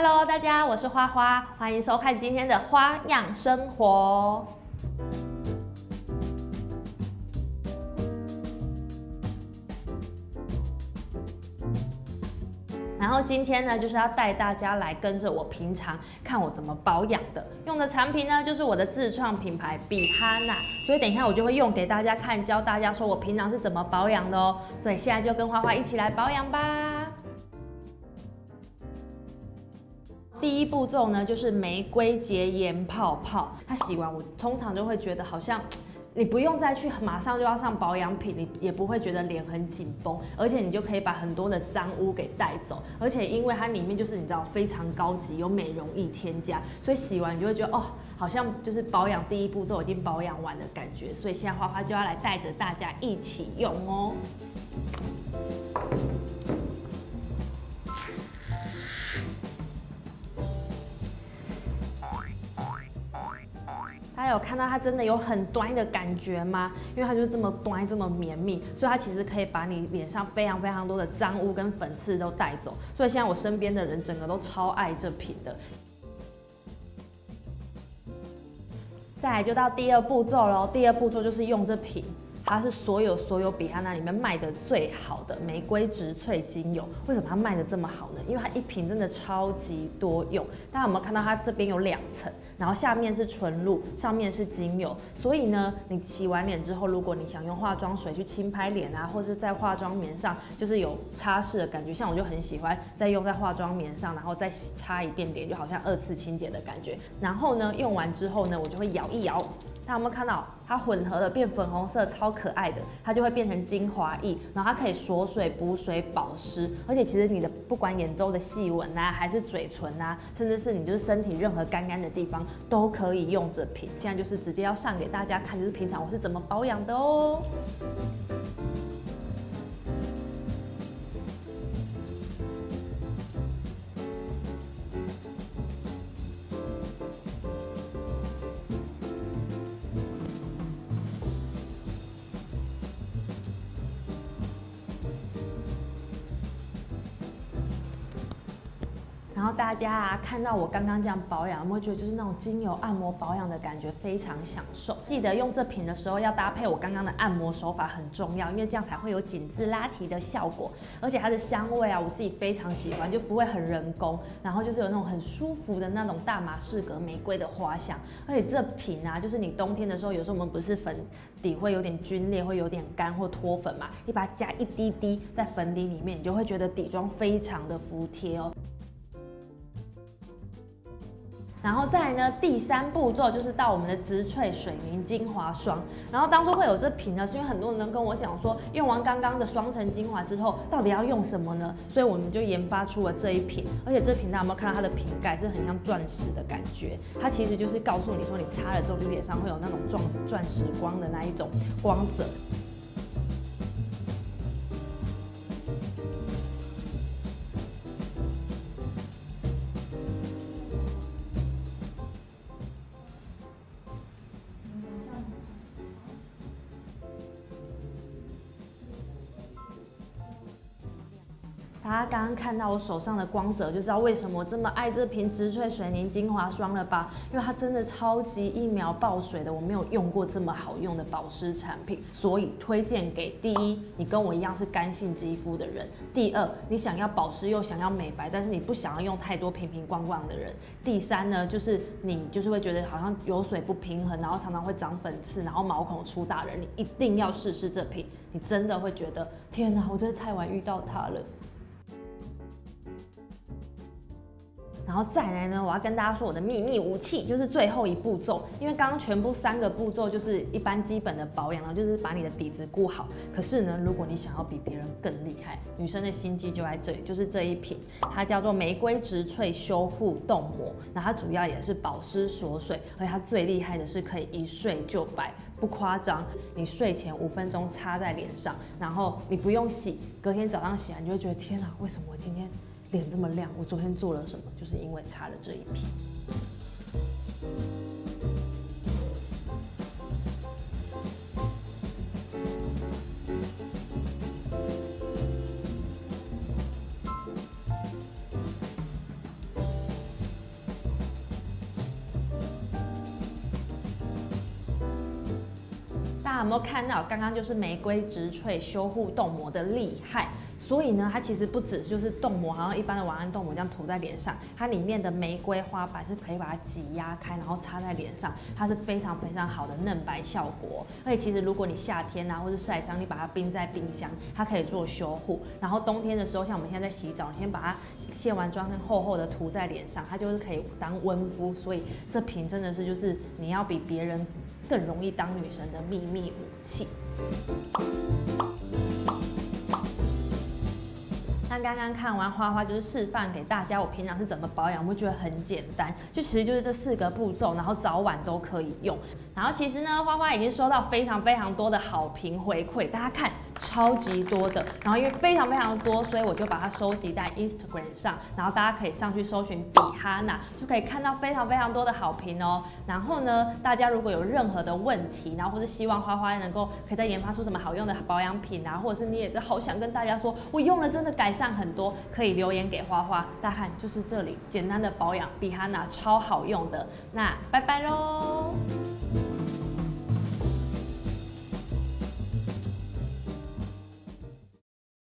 Hello，大家，我是花花，欢迎收看今天的花样生活。然后今天呢，就是要带大家来跟着我平常看我怎么保养的。用的产品呢，就是我的自创品牌比哈娜，所以等一下我就会用给大家看，教大家说我平常是怎么保养的哦。所以现在就跟花花一起来保养吧。第一步骤呢，就是玫瑰洁颜泡泡。它洗完，我通常就会觉得好像，你不用再去马上就要上保养品，你也不会觉得脸很紧绷，而且你就可以把很多的脏污给带走。而且因为它里面就是你知道非常高级，有美容液添加，所以洗完你就会觉得哦，好像就是保养第一步骤已经保养完的感觉。所以现在花花就要来带着大家一起用哦。大家有看到它真的有很端的感觉吗？因为它就这么端，这么绵密，所以它其实可以把你脸上非常非常多的脏污跟粉刺都带走。所以现在我身边的人整个都超爱这瓶的。再来就到第二步骤喽，第二步骤就是用这瓶。它是所有所有比哈娜里面卖的最好的玫瑰植萃精油。为什么它卖的这么好呢？因为它一瓶真的超级多用。大家有没有看到它这边有两层？然后下面是纯露，上面是精油。所以呢，你洗完脸之后，如果你想用化妆水去轻拍脸啊，或是在化妆棉上，就是有擦拭的感觉。像我就很喜欢再用在化妆棉上，然后再擦一遍脸，就好像二次清洁的感觉。然后呢，用完之后呢，我就会摇一摇。大家有没有看到它混合了变粉红色，超可爱的，它就会变成精华液，然后它可以锁水、补水、保湿，而且其实你的不管眼周的细纹啊，还是嘴唇啊，甚至是你就是身体任何干干的地方，都可以用这瓶。现在就是直接要上给大家看，就是平常我是怎么保养的哦。然后大家啊，看到我刚刚这样保养，有没有觉得就是那种精油按摩保养的感觉非常享受？记得用这瓶的时候要搭配我刚刚的按摩手法很重要，因为这样才会有紧致拉提的效果。而且它的香味啊，我自己非常喜欢，就不会很人工，然后就是有那种很舒服的那种大马士革玫瑰的花香。而且这瓶啊，就是你冬天的时候，有时候我们不是粉底会有点皲裂，会有点干或脱粉嘛，你把它加一滴滴在粉底里面，你就会觉得底妆非常的服帖哦。然后再呢，第三步骤就是到我们的植萃水凝精华霜。然后当初会有这瓶呢，是因为很多人跟我讲说，用完刚刚的双层精华之后，到底要用什么呢？所以我们就研发出了这一瓶。而且这瓶大家有没有看到它的瓶盖是很像钻石的感觉？它其实就是告诉你说，你擦了之后，你脸上会有那种钻钻石光的那一种光泽。大家刚刚看到我手上的光泽，就知道为什么我这么爱这瓶植萃水凝精华霜了吧？因为它真的超级一秒爆水的，我没有用过这么好用的保湿产品，所以推荐给第一，你跟我一样是干性肌肤的人；第二，你想要保湿又想要美白，但是你不想要用太多瓶瓶罐罐的人；第三呢，就是你就是会觉得好像油水不平衡，然后常常会长粉刺，然后毛孔粗大人，你一定要试试这瓶，你真的会觉得天哪，我真的太晚遇到它了。然后再来呢，我要跟大家说我的秘密武器，就是最后一步骤。因为刚刚全部三个步骤就是一般基本的保养，然后就是把你的底子顾好。可是呢，如果你想要比别人更厉害，女生的心机就在这里，就是这一瓶，它叫做玫瑰植萃修护冻膜。那它主要也是保湿锁水，而且它最厉害的是可以一睡就白，不夸张。你睡前五分钟擦在脸上，然后你不用洗，隔天早上洗完，你就会觉得天哪，为什么我今天？脸这么亮我昨天做了什么就是因为擦了这一瓶大家有没有看到刚刚就是玫瑰植萃修护冻膜的厉害所以呢，它其实不止就是冻膜，好像一般的晚安冻膜这样涂在脸上，它里面的玫瑰花瓣是可以把它挤压开，然后擦在脸上，它是非常非常好的嫩白效果。而且其实如果你夏天啊，或是晒伤，你把它冰在冰箱，它可以做修护。然后冬天的时候，像我们现在在洗澡，你先把它卸完妆，厚厚的涂在脸上，它就是可以当温敷。所以这瓶真的是就是你要比别人更容易当女神的秘密武器。刚刚看完花花就是示范给大家，我平常是怎么保养，我觉得很简单，就其实就是这四个步骤，然后早晚都可以用。然后其实呢，花花已经收到非常非常多的好评回馈，大家看超级多的。然后因为非常非常多，所以我就把它收集在 Instagram 上，然后大家可以上去搜寻比哈娜，就可以看到非常非常多的好评哦。然后呢，大家如果有任何的问题，然后或是希望花花能够可以再研发出什么好用的保养品啊，或者是你也是好想跟大家说，我用了真的改善很多，可以留言给花花。大家看就是这里简单的保养比哈娜超好用的。那拜拜喽。